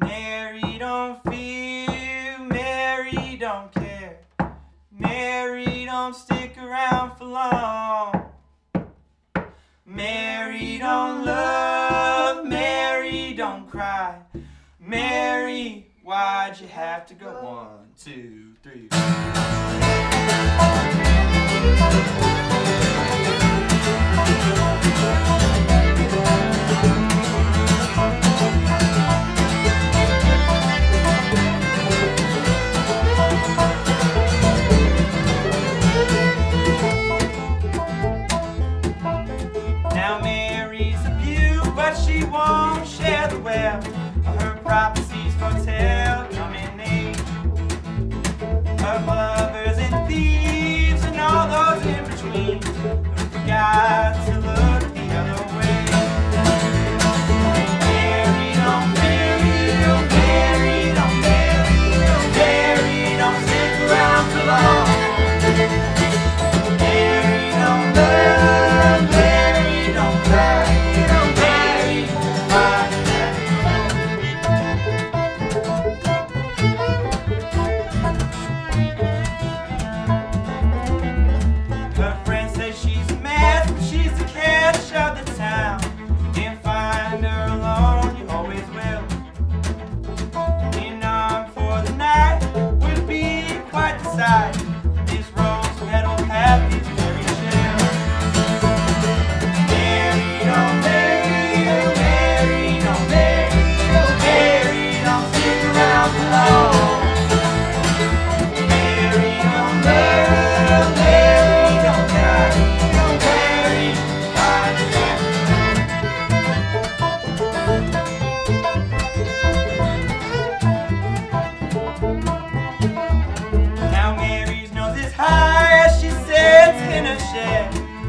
Mary don't fear. Mary don't care. Mary don't stick around for long. Mary don't love, Mary don't cry. Mary, why'd you have to go? One, two, three. Yeah.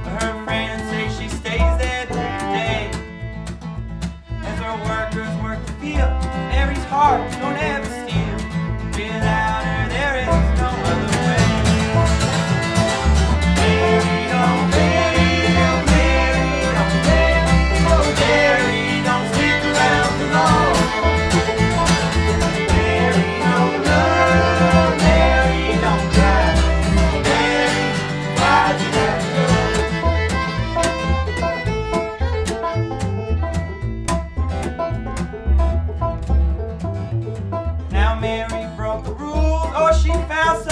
But her friends say she stays there day. As her workers work Mary's heart don't ever rules. or oh, she fell